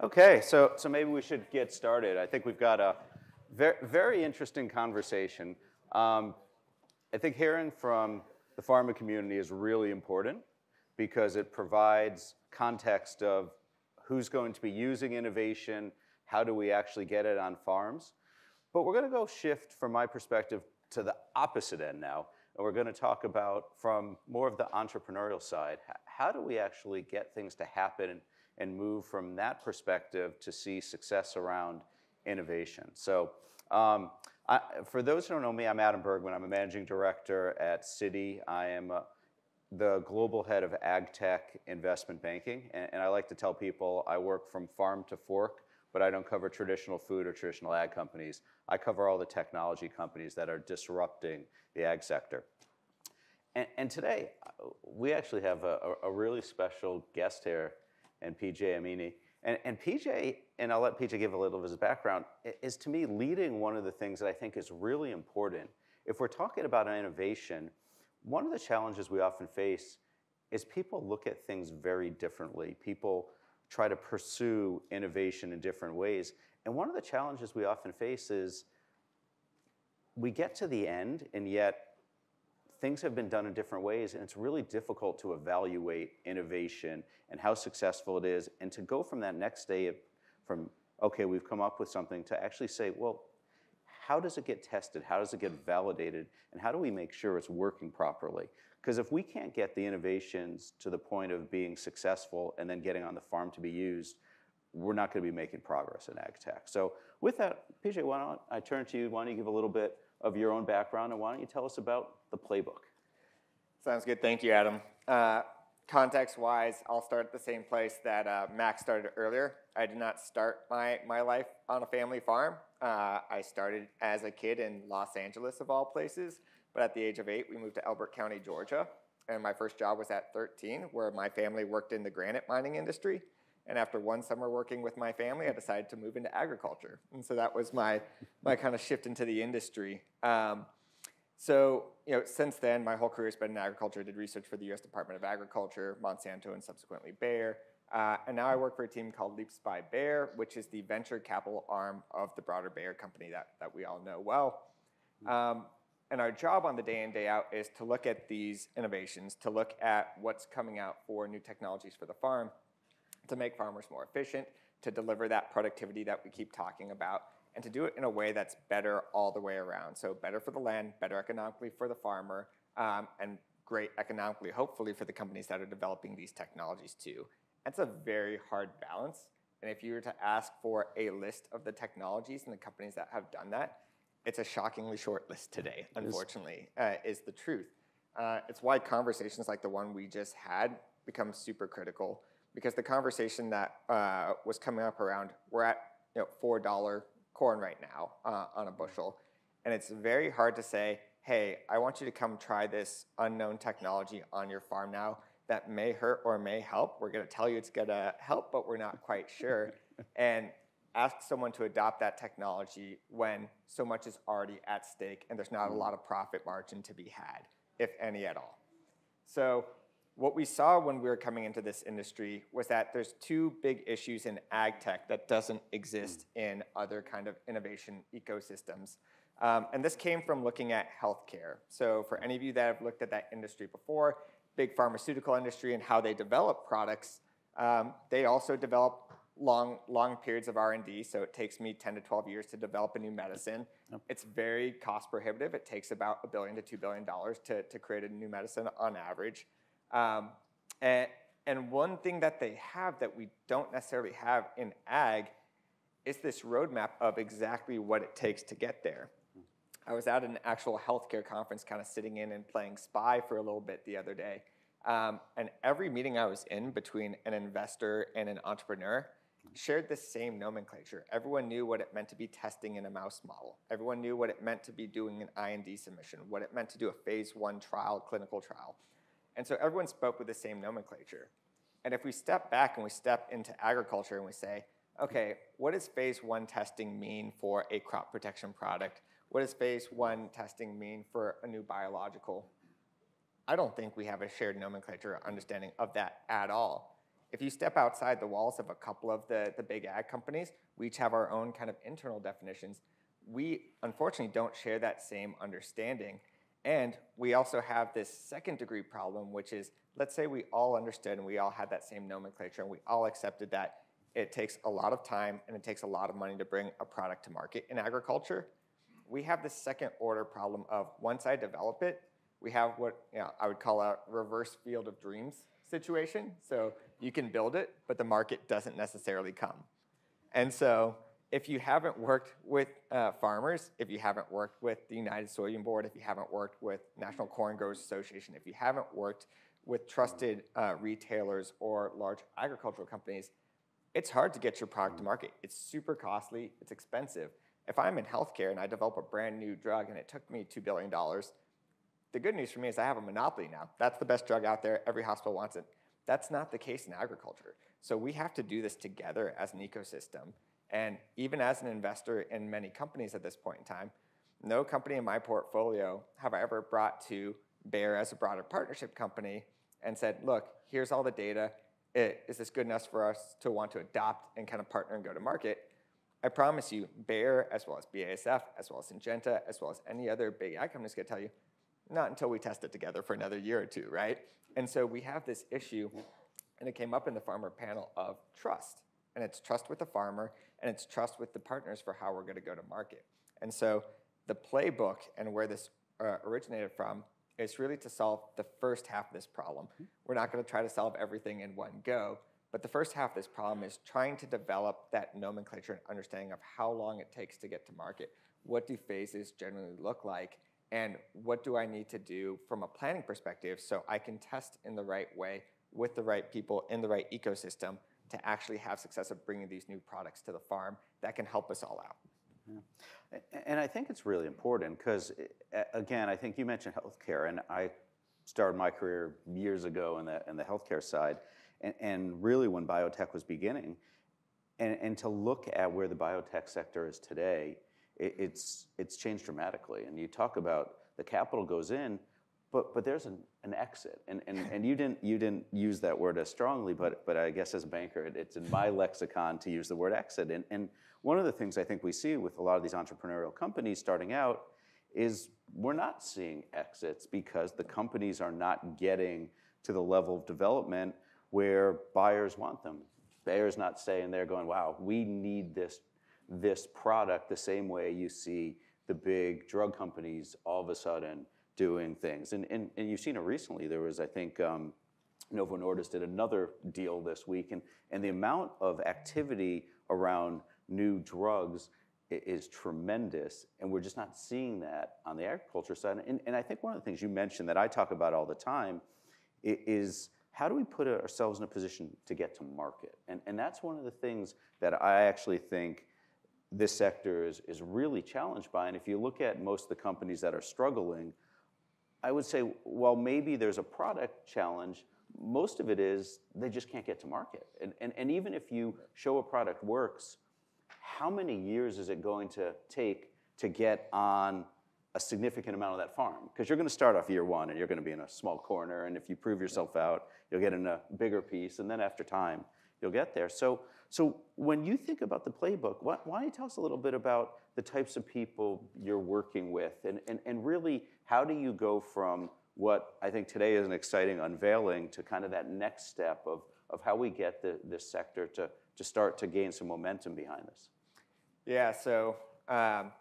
Okay, so, so maybe we should get started. I think we've got a very, very interesting conversation. Um, I think hearing from the pharma community is really important because it provides context of who's going to be using innovation, how do we actually get it on farms. But we're going to go shift, from my perspective, to the opposite end now. And we're going to talk about from more of the entrepreneurial side. How do we actually get things to happen and move from that perspective to see success around innovation? So, um, I, for those who don't know me, I'm Adam Bergman. I'm a managing director at Citi. I am uh, the global head of ag tech investment banking. And, and I like to tell people I work from farm to fork but I don't cover traditional food or traditional ag companies. I cover all the technology companies that are disrupting the ag sector. And, and today, we actually have a, a, really special guest here, and PJ Amini. And, and PJ, and I'll let PJ give a little of his background, is to me leading one of the things that I think is really important. If we're talking about innovation, one of the challenges we often face is people look at things very differently. People try to pursue innovation in different ways. And one of the challenges we often face is we get to the end, and yet things have been done in different ways, and it's really difficult to evaluate innovation and how successful it is, and to go from that next day from, okay, we've come up with something, to actually say, well, how does it get tested? How does it get validated? And how do we make sure it's working properly? Because if we can't get the innovations to the point of being successful and then getting on the farm to be used, we're not going to be making progress in ag tech. So with that, PJ, why don't I turn to you? Why don't you give a little bit of your own background and why don't you tell us about the playbook? Sounds good. Thank you, Adam. Uh, context-wise, I'll start at the same place that uh, Max started earlier. I did not start my, my life on a family farm. Uh, I started as a kid in Los Angeles, of all places. But at the age of eight, we moved to Elbert County, Georgia. And my first job was at 13, where my family worked in the granite mining industry. And after one summer working with my family, I decided to move into agriculture. And so that was my, my kind of shift into the industry. Um, so, you know, since then, my whole career has been in agriculture. I did research for the US Department of Agriculture, Monsanto, and subsequently Bayer. Uh, and now I work for a team called Leaps by Bayer, which is the venture capital arm of the broader Bayer company that, that we all know well. Um, and our job on the day in, day out is to look at these innovations, to look at what's coming out for new technologies for the farm, to make farmers more efficient, to deliver that productivity that we keep talking about, and to do it in a way that's better all the way around. So better for the land, better economically for the farmer, um, and great economically, hopefully, for the companies that are developing these technologies too. That's a very hard balance. And if you were to ask for a list of the technologies and the companies that have done that, it's a shockingly short list today, unfortunately, uh, is the truth. Uh, it's why conversations like the one we just had become super critical because the conversation that uh, was coming up around we're at you know, $4 corn right now uh, on a bushel. And it's very hard to say, hey, I want you to come try this unknown technology on your farm now that may hurt or may help. We're going to tell you it's going to help, but we're not quite sure. and ask someone to adopt that technology when so much is already at stake and there's not a mm. lot of profit margin to be had, if any at all. So what we saw when we were coming into this industry was that there's two big issues in ag tech that doesn't exist mm. in other kind of innovation ecosystems. Um, and this came from looking at healthcare. So for any of you that have looked at that industry before, big pharmaceutical industry and how they develop products, um, they also develop long, long periods of R&D, so it takes me 10 to 12 years to develop a new medicine. Yep. It's very cost prohibitive. It takes about a billion to $2 billion to, to create a new medicine on average. Um, and, and one thing that they have that we don't necessarily have in ag is this roadmap of exactly what it takes to get there. I was at an actual healthcare conference, kind of sitting in and playing spy for a little bit the other day. Um, and every meeting I was in between an investor and an entrepreneur, shared the same nomenclature. Everyone knew what it meant to be testing in a mouse model. Everyone knew what it meant to be doing an IND submission, what it meant to do a phase one trial, clinical trial. And so everyone spoke with the same nomenclature. And if we step back and we step into agriculture and we say, okay, what does phase one testing mean for a crop protection product? What does phase one testing mean for a new biological? I don't think we have a shared nomenclature or understanding of that at all. if you step outside the walls of a couple of the, the big ag companies, we each have our own kind of internal definitions. We unfortunately don't share that same understanding. And we also have this second degree problem, which is let's say we all understood and we all had that same nomenclature and we all accepted that it takes a lot of time and it takes a lot of money to bring a product to market in agriculture. We have this second order problem of once I develop it, we have what you know, I would call a reverse field of dreams situation. So you can build it, but the market doesn't necessarily come. And so if you haven't worked with uh, farmers, if you haven't worked with the United Soybean Board, if you haven't worked with National Corn Growers Association, if you haven't worked with trusted uh, retailers or large agricultural companies, it's hard to get your product to market. It's super costly, it's expensive. If I'm in healthcare and I develop a brand new drug and it took me $2 billion, the good news for me is I have a monopoly now. That's the best drug out there. Every hospital wants it. That's not the case in agriculture. So we have to do this together as an ecosystem. And even as an investor in many companies at this point in time, no company in my portfolio have I ever brought to Bayer as a broader partnership company and said, look, here's all the data. Is this good enough for us to want to adopt and kind of partner and go to market? I promise you, Bayer, as well as BASF, as well as Syngenta, as well as any other big ag company is going to tell you, not until we test it together for another year or two, right? And so we have this issue, and it came up in the farmer panel of trust. And it's trust with the farmer, and it's trust with the partners for how we're going to go to market. And so the playbook and where this uh, originated from is really to solve the first half of this problem. Mm-hmm. We're not going to try to solve everything in one go, but the first half of this problem is trying to develop that nomenclature and understanding of how long it takes to get to market. What do phases generally look like? and what do I need to do from a planning perspective so I can test in the right way with the right people in the right ecosystem to actually have success of bringing these new products to the farm that can help us all out. Yeah. And I think it's really important because, again, I think you mentioned healthcare, and I started my career years ago in the, in the healthcare side, and, and really when biotech was beginning. And, and to look at where the biotech sector is today, it's, it's changed dramatically. And you talk about the capital goes in, but, but there's an, an exit. And, and, and you, didn't, you didn't use that word as strongly, but, but I guess as a banker, it's in my lexicon to use the word exit. And, and one of the things I think we see with a lot of these entrepreneurial companies starting out is we're not seeing exits because the companies are not getting to the level of development where buyers want them. Bayer's not saying they're going, wow, we need this this product the same way you see the big drug companies all of a sudden doing things. And, and, and you've seen it recently. There was, I think, um, Novo Nordisk did another deal this week, and, and the amount of activity around new drugs is tremendous, and we're just not seeing that on the agriculture side. And, and I think one of the things you mentioned that I talk about all the time is how do we put ourselves in a position to get to market? And, and that's one of the things that I actually think this sector is, is really challenged by. And if you look at most of the companies that are struggling, I would say, well, maybe there's a product challenge. Most of it is they just can't get to market. And, and, and even if you show a product works, how many years is it going to take to get on a significant amount of that farm? Because you're going to start off year one and you're going to be in a small corner. And if you prove yourself out, you'll get in a bigger piece. And then after time, you'll get there. So, so when you think about the playbook, why, why don't you tell us a little bit about the types of people you're working with and, and, and really how do you go from what I think today is an exciting unveiling to kind of that next step of, of how we get the, this sector to, to start to gain some momentum behind this? Yeah, so um,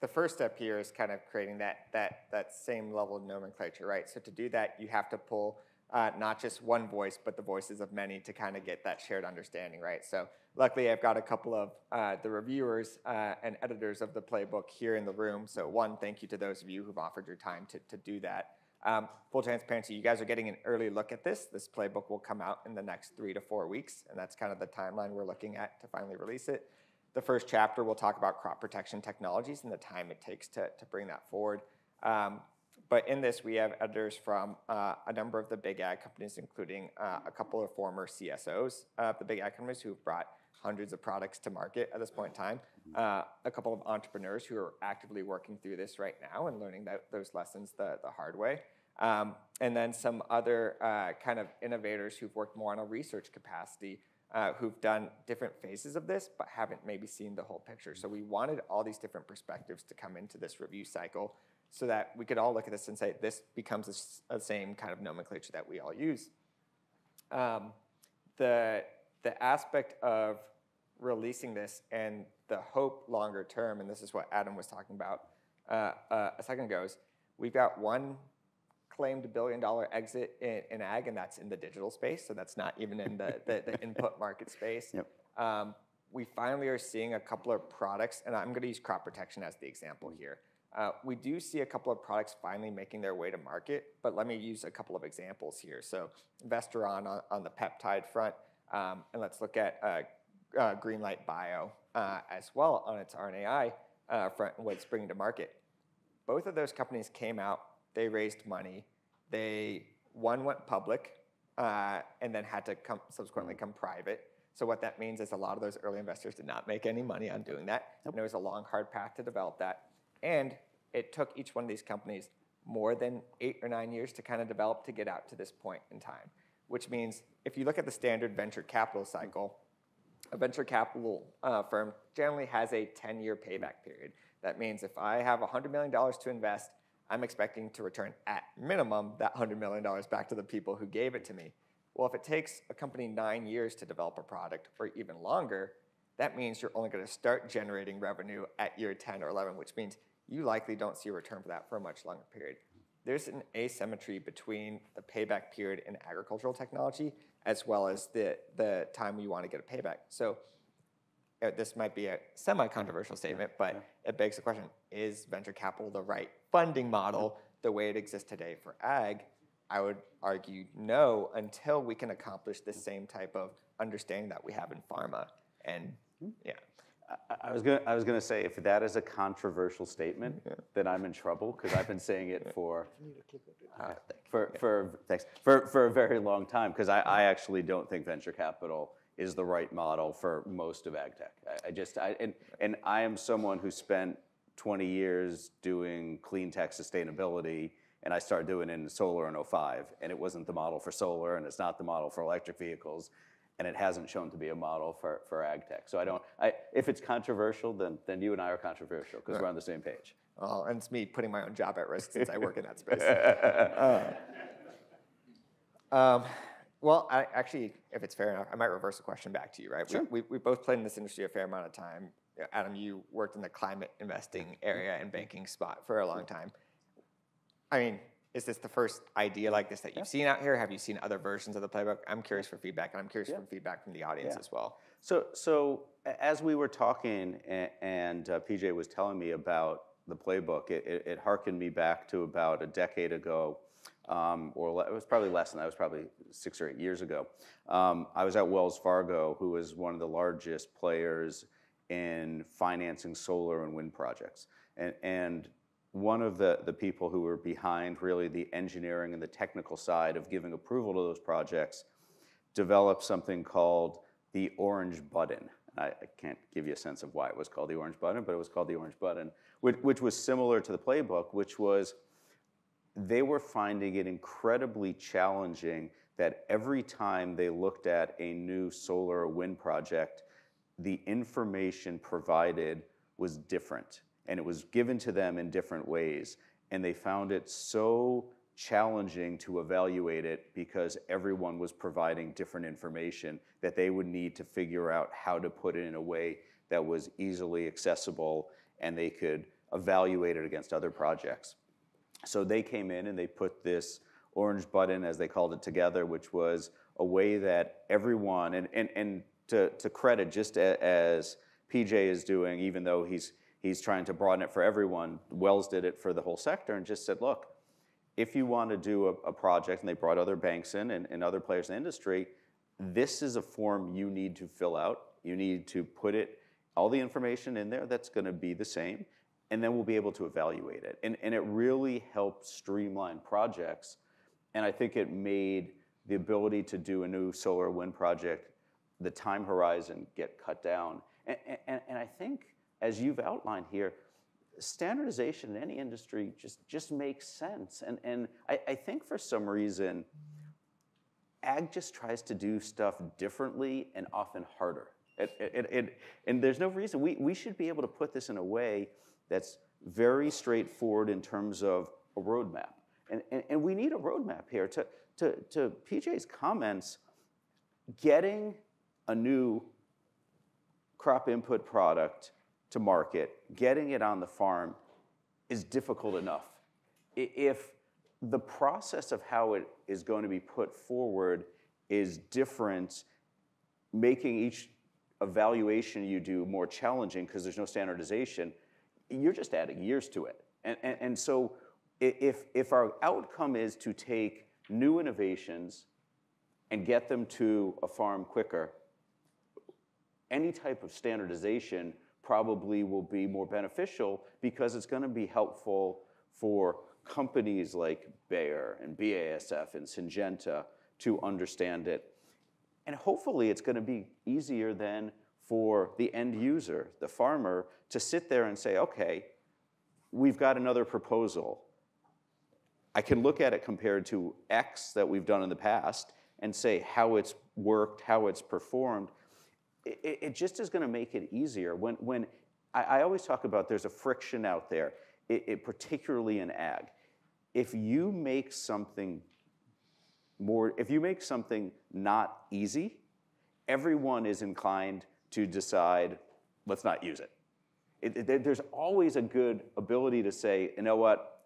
the first step here is kind of creating that, that, that same level of nomenclature, right? So to do that, you have to pull uh, not just one voice, but the voices of many to kind of get that shared understanding, right? So luckily, I've got a couple of uh, the reviewers uh, and editors of the playbook here in the room. So one, thank you to those of you who've offered your time to, to do that. Um, full transparency, you guys are getting an early look at this. This playbook will come out in the next three to four weeks, and that's kind of the timeline we're looking at to finally release it. The first chapter will talk about crop protection technologies and the time it takes to, to bring that forward. Um, but in this, we have editors from uh, a number of the big ag companies, including uh, a couple of former CSOs of the big ag companies who've brought hundreds of products to market at this point in time. Uh, a couple of entrepreneurs who are actively working through this right now and learning that, those lessons the, the hard way. Um, and then some other uh, kind of innovators who've worked more on a research capacity, uh, who've done different phases of this, but haven't maybe seen the whole picture. So we wanted all these different perspectives to come into this review cycle so that we could all look at this and say, this becomes the same kind of nomenclature that we all use. Um, the, the aspect of releasing this and the hope longer term, and this is what Adam was talking about uh, uh, a second ago, is we've got one claimed billion dollar exit in, in, ag, and that's in the digital space. So that's not even in the, the, the input market space. Yep. Um, we finally are seeing a couple of products, and I'm going to use crop protection as the example here. Uh, we do see a couple of products finally making their way to market, but let me use a couple of examples here. So Vestaron on, on the peptide front, um, and let's look at uh, uh, Greenlight Bio uh, as well on its RNAi uh, front and what it's bringing to market. Both of those companies came out, they raised money, they one went public, uh, and then had to come, subsequently come private. So what that means is a lot of those early investors did not make any money on doing that, and it was a long, hard path to develop that. And it took each one of these companies more than eight or nine years to kind of develop to get out to this point in time, which means if you look at the standard venture capital cycle, a venture capital uh, firm generally has a 10 year payback period. That means if I have $100 million to invest, I'm expecting to return at minimum that $100 million back to the people who gave it to me. Well, if it takes a company nine years to develop a product or even longer, that means you're only going to start generating revenue at year 10 or 11, which means you likely don't see a return for that for a much longer period. There's an asymmetry between the payback period in agricultural technology as well as the, the time you want to get a payback. So uh, this might be a semi-controversial statement, but yeah. it begs the question, is venture capital the right funding model the way it exists today for ag? I would argue no until we can accomplish the same type of understanding that we have in pharma. And hmm. yeah. I was gonna, I was gonna say if that is a controversial statement, yeah. then I'm in trouble because I've been saying it for, uh, for, for thanks. For, for a very long time because I, I actually don't think venture capital is the right model for most of ag tech. I, I just I, and and I am someone who spent 20 years doing clean tech sustainability and I started doing it in solar in 05 and it wasn't the model for solar and it's not the model for electric vehicles and it hasn't shown to be a model for, for ag tech. So I don't, I, if it's controversial, then, then you and I are controversial because right. we're on the same page. Oh, and it's me putting my own job at risk since I work in that space. uh, um, well, I, actually, if it's fair enough, I might reverse the question back to you, right? Sure. We, we, we both played in this industry a fair amount of time. Adam, you worked in the climate investing area and banking spot for a long time. I mean, is this the first idea like this that you've yeah. seen out here? Have you seen other versions of the playbook? I'm curious for feedback, and I'm curious yeah. for feedback from the audience yeah. as well. So, so as we were talking, and, and uh, PJ was telling me about the playbook, it, it, it, harkened me back to about a decade ago, um, or it was probably less than that. It was probably six or eight years ago. Um, I was at Wells Fargo, who is one of the largest players in financing solar and wind projects, and, and one of the, the people who were behind really the engineering and the technical side of giving approval to those projects developed something called the orange button. I, I, can't give you a sense of why it was called the orange button, but it was called the orange button, which, which was similar to the playbook, which was they were finding it incredibly challenging that every time they looked at a new solar or wind project, the information provided was different and it was given to them in different ways. And they found it so challenging to evaluate it because everyone was providing different information that they would need to figure out how to put it in a way that was easily accessible and they could evaluate it against other projects. So they came in and they put this orange button, as they called it, together, which was a way that everyone, and, and, and to, to credit just as PJ is doing, even though he's he's trying to broaden it for everyone. Wells did it for the whole sector and just said, look, if you want to do a, a project, and they brought other banks in and, and other players in the industry, this is a form you need to fill out. You need to put it, all the information in there that's going to be the same, and then we'll be able to evaluate it. And, and it really helped streamline projects. And I think it made the ability to do a new solar wind project, the time horizon get cut down. And, and, and I think as you've outlined here, standardization in any industry just, just makes sense. And, and I, I think for some reason, ag just tries to do stuff differently and often harder. It, and there's no reason. We, we should be able to put this in a way that's very straightforward in terms of a roadmap. And, and, and we need a roadmap here. To, to, to PJ's comments, getting a new crop input product to market, getting it on the farm is difficult enough. If the process of how it is going to be put forward is different, making each evaluation you do more challenging because there's no standardization, you're just adding years to it. And, and, and so if, if our outcome is to take new innovations and get them to a farm quicker, any type of standardization probably will be more beneficial because it's going to be helpful for companies like Bayer and BASF and Syngenta to understand it. And hopefully it's going to be easier then for the end user, the farmer, to sit there and say, okay, we've got another proposal. I can look at it compared to X that we've done in the past and say how it's worked, how it's performed. It, it just is going to make it easier. When, when I, I, always talk about there's a friction out there, it, it, particularly in ag. If you make something more, if you make something not easy, everyone is inclined to decide, let's not use it. it, it there's always a good ability to say, you know what,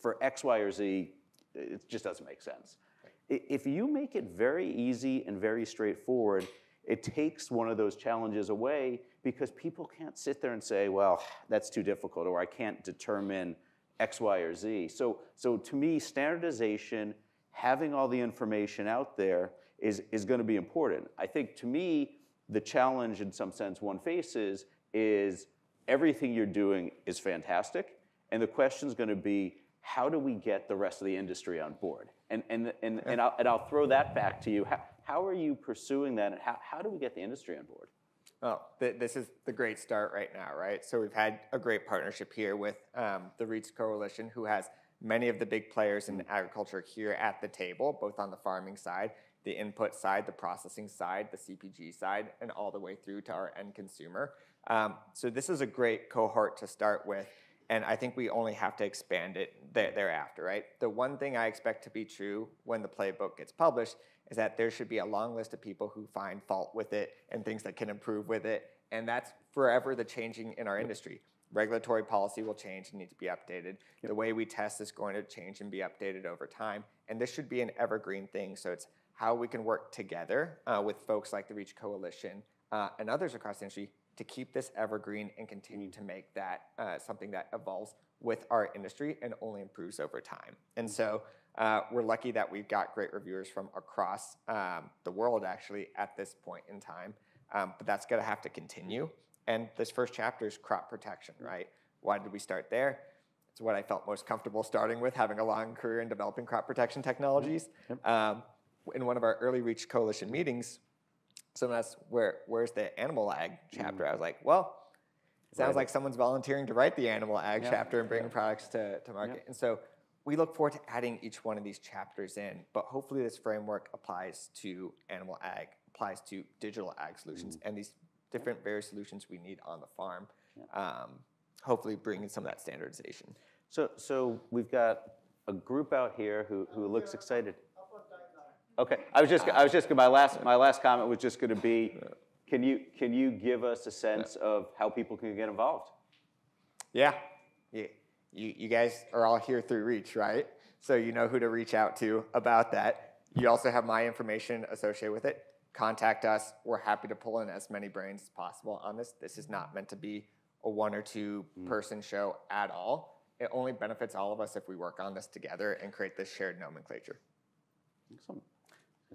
for X, Y, or Z, it just doesn't make sense. If you make it very easy and very straightforward, it takes one of those challenges away because people can't sit there and say, well, that's too difficult, or I can't determine X, Y, or Z. So, so to me, standardization, having all the information out there is, is going to be important. I think to me, the challenge in some sense one faces is everything you're doing is fantastic. And the question is going to be, how do we get the rest of the industry on board? And, and, and, and, I'll, and I'll throw that back to you. How, how are you pursuing that? And how, how do we get the industry on board? Well, th- this is the great start right now, right? So we've had a great partnership here with um, the REACH Coalition, who has many of the big players in agriculture here at the table, both on the farming side the input side, the processing side, the CPG side, and all the way through to our end consumer. Um, so this is a great cohort to start with, and I think we only have to expand it th- thereafter, right? The one thing I expect to be true when the playbook gets published is that there should be a long list of people who find fault with it and things that can improve with it, and that's forever the changing in our industry. Regulatory policy will change and need to be updated. Yep. The way we test is going to change and be updated over time, and this should be an evergreen thing. So it's how we can work together uh, with folks like the REACH Coalition uh, and others across the industry to keep this evergreen and continue to make that uh, something that evolves with our industry and only improves over time. And so uh, we're lucky that we've got great reviewers from across um, the world actually at this point in time, um, but that's gonna have to continue. And this first chapter is crop protection, right? Why did we start there? It's what I felt most comfortable starting with, having a long career in developing crop protection technologies. Yep. Um, in one of our early Reach Coalition meetings, someone asked, Where, where's the animal ag chapter? Mm. I was like, well, it sounds right. like someone's volunteering to write the animal ag chapter and bring products to, to market. And so we look forward to adding each one of these chapters in, but hopefully this framework applies to animal ag, applies to digital ag solutions, mm. and these different various solutions we need on the farm. Um, hopefully bringing some of that standardization. So, so we've got a group out here who, who looks excited. Okay, I was just, I was just, my last, my last comment was just gonna be, can you, can you give us a sense of how people can get involved? Yeah, you, you, you guys are all here through Reach, right? So you know who to reach out to about that. You also have my information associated with it. Contact us. We're happy to pull in as many brains as possible on this. This is not meant to be a one or two mm. person show at all. It only benefits all of us if we work on this together and create this shared nomenclature. Excellent.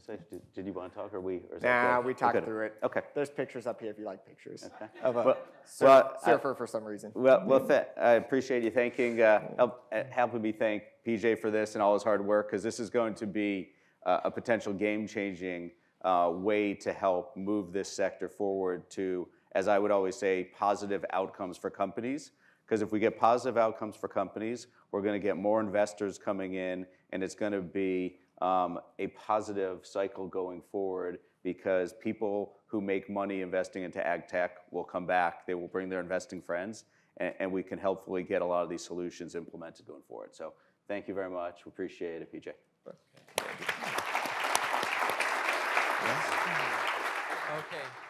Did, did you want to talk, or we? Or nah, we talked okay. through it. Okay. There's pictures up here if you like pictures. Okay. Of a well, sur- well, surfer I, for some reason. Well, well, I appreciate you thanking, uh, help, uh, helping me thank PJ for this and all his hard work, because this is going to be uh, a potential game-changing uh, way to help move this sector forward to, as I would always say, positive outcomes for companies. Because if we get positive outcomes for companies, we're going to get more investors coming in, and it's going to be um, a positive cycle going forward because people who make money investing into ag tech will come back, they will bring their investing friends, and, and we can helpfully get a lot of these solutions implemented going forward. So thank you very much. We appreciate it, PJ. Okay.